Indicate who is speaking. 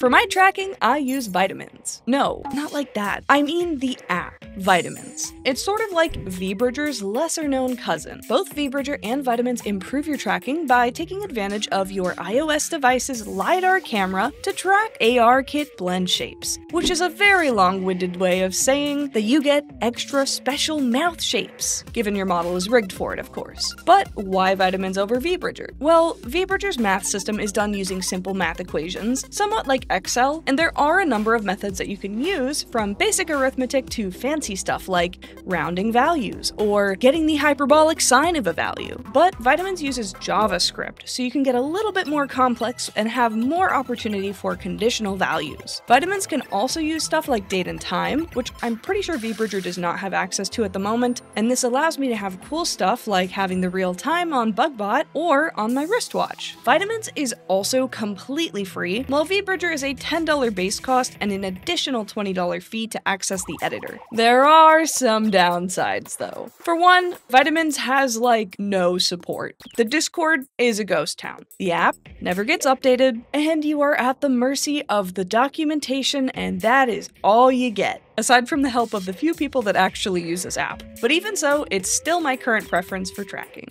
Speaker 1: For my tracking, I use vitamins. No, not like that. I mean the app, Vitamins. It's sort of like VBridger's lesser known cousin. Both VBridger and Vitamins improve your tracking by taking advantage of your iOS device's LiDAR camera to track ARKit blend shapes, which is a very long winded way of saying that you get extra special mouth shapes, given your model is rigged for it, of course. But why Vitamins over VBridger? Well, VBridger's math system is done using simple math equations, somewhat like Excel, and there are a number of methods that you can use, from basic arithmetic to fancy stuff like rounding values or getting the hyperbolic sine of a value. But Vitamins uses JavaScript, so you can get a little bit more complex and have more opportunity for conditional values. Vitamins can also use stuff like date and time, which I'm pretty sure VBridger does not have access to at the moment, and this allows me to have cool stuff like having the real time on Bugbot or on my wristwatch. Vitamins is also completely free, while VBridger is a $10 base cost and an additional $20 fee to access the editor. There are some downsides though. For one, Vitamins has like no support. The Discord is a ghost town. The app never gets updated, and you are at the mercy of the documentation, and that is all you get aside from the help of the few people that actually use this app. But even so, it's still my current preference for tracking.